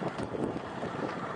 どうも。